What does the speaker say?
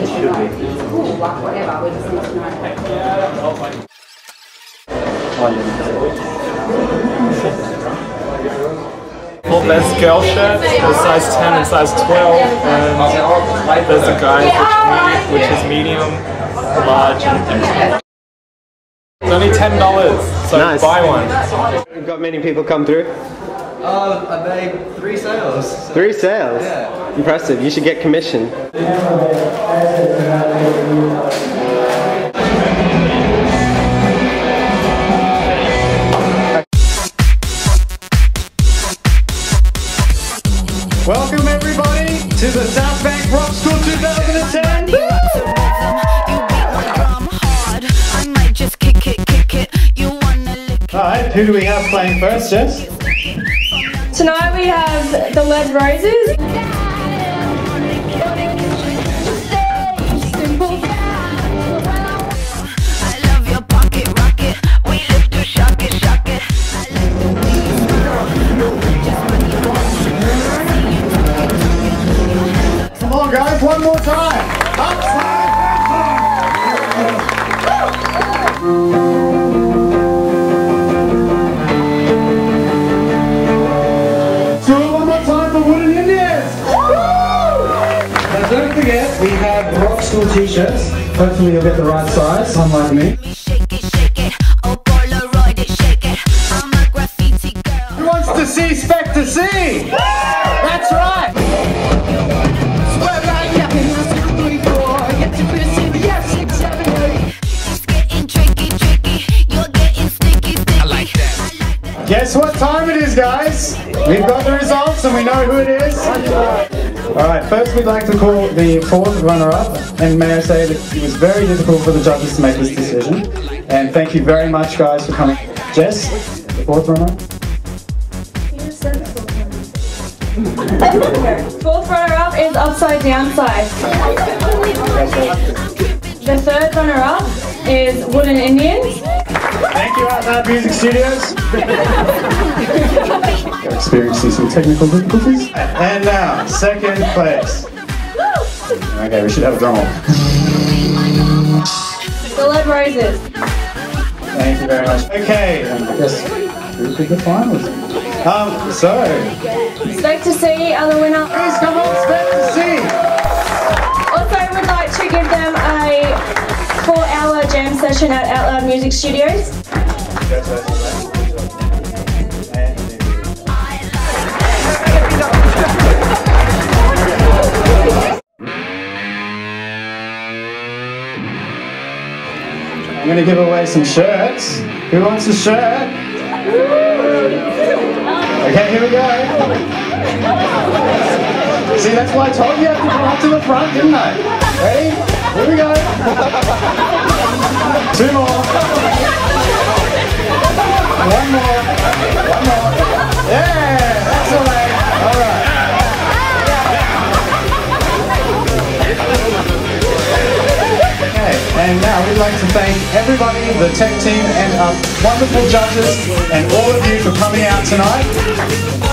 Cool, like whatever, we just need to know. Well, there's girl shirts, there's size 10 and size 12, and there's a guys which, is medium, large, and extra. It's only $10, so Nice. buy one. We've got many people come through. Oh, I made three sales. So Three sales. Yeah. Impressive. You should get commission. Welcome everybody to the South Bank Rock School 2010. You beat my drum hard. I might just kick it, kick it. You wanna lick it. Alright, who do we have playing first, Jess? Tonight we have the Lead Roses. Forget, we have Rock School t-shirts. Hopefully you'll get the right size, unlike me. me shake it, shake it. Oh, Polaroid it, shake it. I'm a graffiti. Who wants to see Spectre C? That's right. It's getting tricky, tricky. You're getting sticky, sticky. I like that. Guess what time it is, guys? We've got the results and we know who it is. All right, first we'd like to call the fourth runner-up, and may I say that it was very difficult for the judges to make this decision. And thank you very much, guys, for coming. Jess, the fourth runner-up. Fourth runner up is Upside Downside. The third runner up is Wooden Indians. Thank you, Out Loud Music Studios. Experiencing some technical difficulties. And now, second place. Okay, we should have a drum roll. The Lead Roses. Thank you very much. Okay, and I guess who could the finalists? Um, so, Expect to see are the winner. please come on, Spectre C. Also, would like to give them a four-hour jam session at Out Loud Music Studios. I'm gonna give away some shirts. Who wants a shirt? Okay, here we go. See, that's why I told you you have to come up to the front, didn't I? Ready? Here we go. Two more. One more. Like to thank everybody, the tech team, and our wonderful judges, and all of you for coming out tonight.